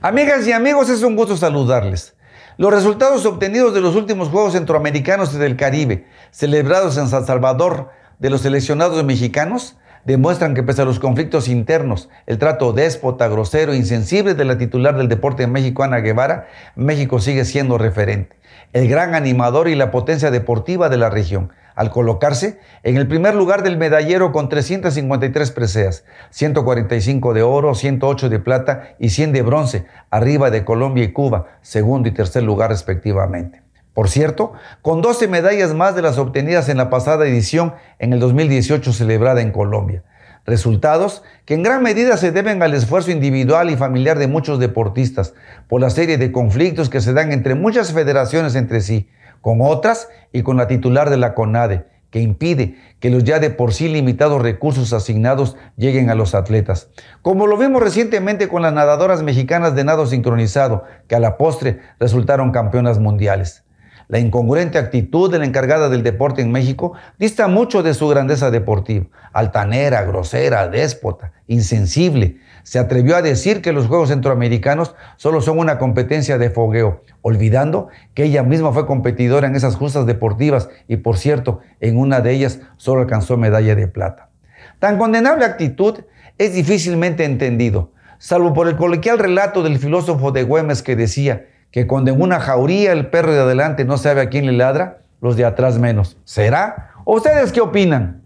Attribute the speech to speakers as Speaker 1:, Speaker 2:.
Speaker 1: Amigas y amigos, es un gusto saludarles. Los resultados obtenidos de los últimos Juegos Centroamericanos y del Caribe, celebrados en San Salvador, de los seleccionados mexicanos, demuestran que pese a los conflictos internos, el trato déspota, grosero e insensible de la titular del deporte en México, Ana Guevara, México sigue siendo referente, el gran animador y la potencia deportiva de la región, al colocarse en el primer lugar del medallero con 353 preseas, 145 de oro, 108 de plata y 100 de bronce, arriba de Colombia y Cuba, segundo y tercer lugar respectivamente. Por cierto, con 12 medallas más de las obtenidas en la pasada edición en el 2018 celebrada en Colombia. Resultados que en gran medida se deben al esfuerzo individual y familiar de muchos deportistas, por la serie de conflictos que se dan entre muchas federaciones entre sí, con otras y con la titular de la CONADE, que impide que los ya de por sí limitados recursos asignados lleguen a los atletas. Como lo vimos recientemente con las nadadoras mexicanas de nado sincronizado, que a la postre resultaron campeonas mundiales. La incongruente actitud de la encargada del deporte en México dista mucho de su grandeza deportiva. Altanera, grosera, déspota, insensible. Se atrevió a decir que los Juegos Centroamericanos solo son una competencia de fogueo, olvidando que ella misma fue competidora en esas justas deportivas y, por cierto, en una de ellas solo alcanzó medalla de plata. Tan condenable actitud es difícilmente entendido, salvo por el coloquial relato del filósofo de Güemes que decía, que cuando en una jauría el perro de adelante no sabe a quién le ladra, los de atrás menos. ¿Será? ¿O ustedes qué opinan?